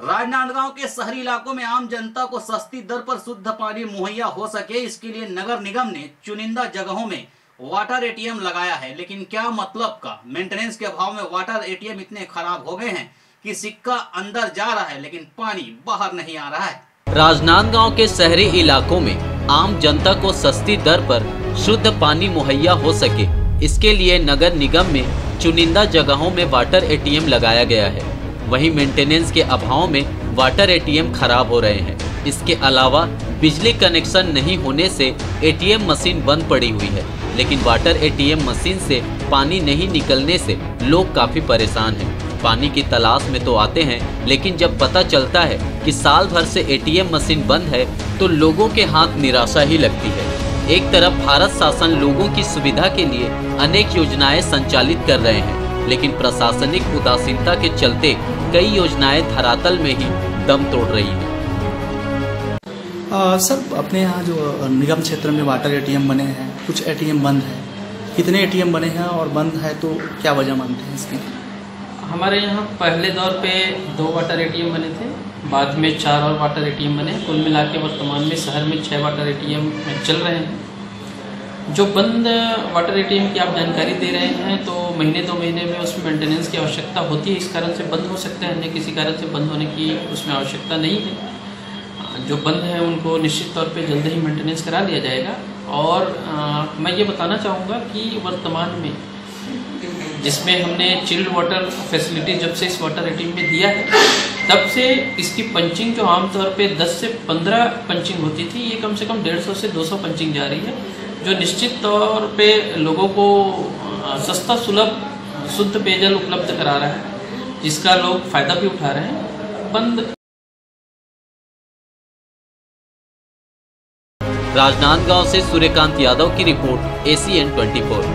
राजनांदगांव के शहरी इलाकों में आम जनता को सस्ती दर पर शुद्ध पानी मुहैया हो सके, इसके लिए नगर निगम ने चुनिंदा जगहों में वाटर एटीएम लगाया है। लेकिन क्या मतलब का? मेंटेनेंस के अभाव में वाटर एटीएम इतने खराब हो गए हैं कि सिक्का अंदर जा रहा है, लेकिन पानी बाहर नहीं आ रहा है। राजनांदगांव के शहरी इलाकों में आम जनता को सस्ती दर पर शुद्ध पानी मुहैया हो सके, इसके लिए नगर निगम में चुनिंदा जगहों में वाटर एटीएम लगाया गया है। वहीं मेंटेनेंस के अभाव में वाटर एटीएम खराब हो रहे हैं। इसके अलावा बिजली कनेक्शन नहीं होने से एटीएम मशीन बंद पड़ी हुई है, लेकिन वाटर एटीएम मशीन से पानी नहीं निकलने से लोग काफ़ी परेशान हैं। पानी की तलाश में तो आते हैं, लेकिन जब पता चलता है कि साल भर से एटीएम मशीन बंद है तो लोगों के हाथ निराशा ही लगती है। एक तरफ़ भारत शासन लोगों की सुविधा के लिए अनेक योजनाएँ संचालित कर रहे हैं लेकिन प्रशासनिक उदासीनता के चलते कई योजनाएँ धरातल में ही दम तोड़ रही हैं। सर अपने यहाँ जो निगम क्षेत्र में वाटर एटीएम बने हैं कुछ एटीएम बंद है। कितने एटीएम बने हैं और बंद है तो क्या वजह मानते हैं इसकी? हमारे यहाँ पहले दौर पे दो वाटर एटीएम बने थे बाद में चार और वाटर एटीएम बने। कुल मिला के वर्तमान में शहर में छः वाटर एटीएम चल रहे हैं। जो बंद वाटर एटीएम की आप जानकारी दे रहे हैं तो महीने दो महीने में उसमें मेंटेनेंस की आवश्यकता होती है। इस कारण से बंद हो सकते हैं अन्य किसी कारण से बंद होने की उसमें आवश्यकता नहीं है। जो बंद है उनको निश्चित तौर पे जल्द ही मेंटेनेंस करा लिया जाएगा। और आ, मैं ये बताना चाहूँगा कि वर्तमान में जिसमें हमने चिल्ड वाटर फैसिलिटी जब से इस वाटर एटीएम में दिया है तब से इसकी पंचिंग जो आमतौर पे 10 से 15 पंचिंग होती थी ये कम से कम 150 से 200 पंचिंग जा रही है। जो निश्चित तौर पे लोगों को सस्ता, सुलभ, शुद्ध पेयजल उपलब्ध करा रहा है, जिसका लोग फ़ायदा भी उठा रहे हैं। बंद। राजनांदगांव से सूर्यकांत यादव की रिपोर्ट एसीएन 24